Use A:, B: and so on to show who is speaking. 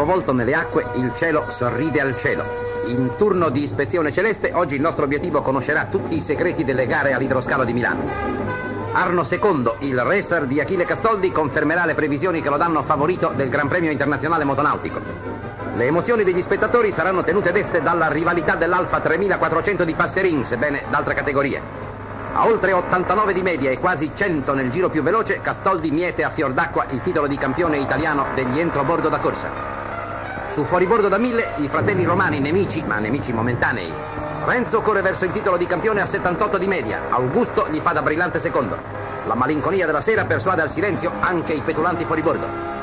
A: capovolto nelle acque, il cielo sorride al cielo. In turno di ispezione celeste, oggi il nostro obiettivo conoscerà tutti i segreti delle gare all'idroscalo di Milano. Arno II, il racer di Achille Castoldi, confermerà le previsioni che lo danno favorito del Gran Premio Internazionale Motonautico. Le emozioni degli spettatori saranno tenute deste dalla rivalità dell'Alfa 3400 di Passerin, sebbene d'altre categorie. A oltre 89 di media e quasi 100 nel giro più veloce, Castoldi miete a fior d'acqua il titolo di campione italiano degli entrobordo da corsa. Su fuoribordo da 1000 i fratelli romani nemici, ma nemici momentanei. Renzo corre verso il titolo di campione a 78 di media, Augusto gli fa da brillante secondo. La malinconia della sera persuade al silenzio anche i petulanti fuoribordo.